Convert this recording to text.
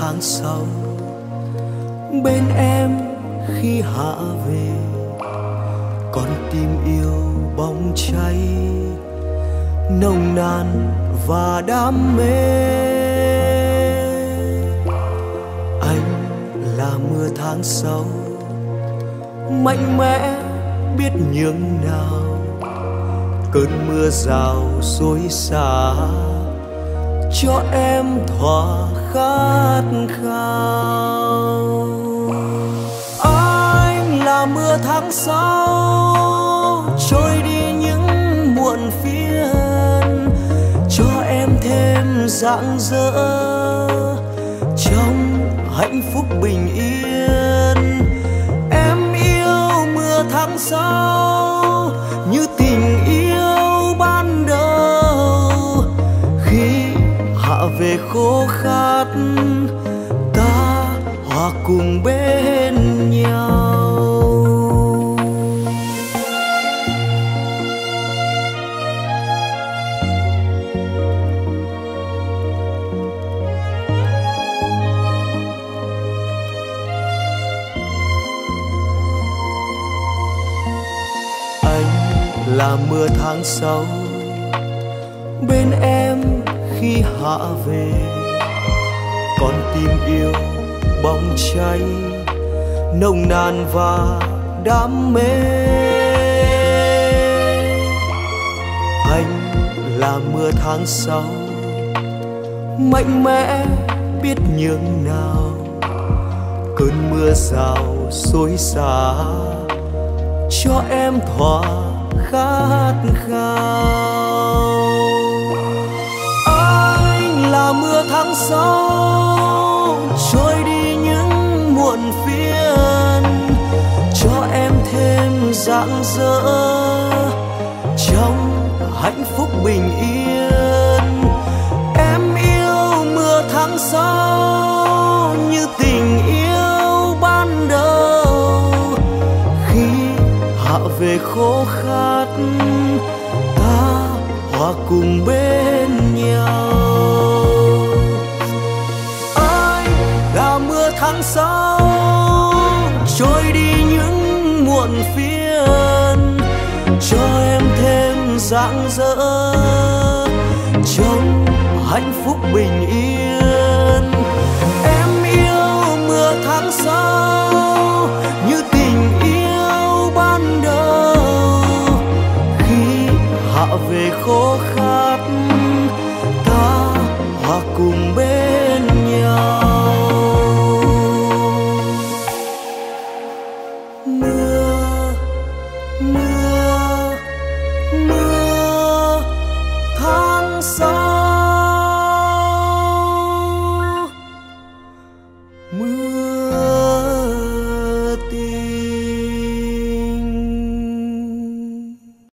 tháng sau bên em khi hạ về. Con tim yêu bóng cháy nồng nàn và đam mê. Anh là mưa tháng sau, mạnh mẽ biết nhường nào. Cơn mưa rào xối xả cho em thỏa khát khao. Anh là mưa tháng sau rạng rỡ, trong hạnh phúc bình yên. Em yêu mưa tháng sau, như tình yêu ban đầu. Khi hạ về khô khát, ta hòa cùng bên là mưa tháng sau. Bên em khi hạ về, con tim yêu bóng cháy, nồng nàn và đam mê. Anh là mưa tháng sau, mạnh mẽ biết nhường nào. Cơn mưa rào xối xả cho em thỏa khát khao. Anh là mưa tháng sau, trôi đi những muộn phiền. Cho em thêm rạng rỡ trong hạnh phúc bình yên. Về khô khát, ta hòa cùng bên nhau. Ai là mưa tháng sau, trôi đi những muộn phiền, cho em thêm rạng rỡ trong hạnh phúc bình yên. về khó khăn ta hòa cùng bên nhau. Mưa mưa mưa tháng sau. Mưa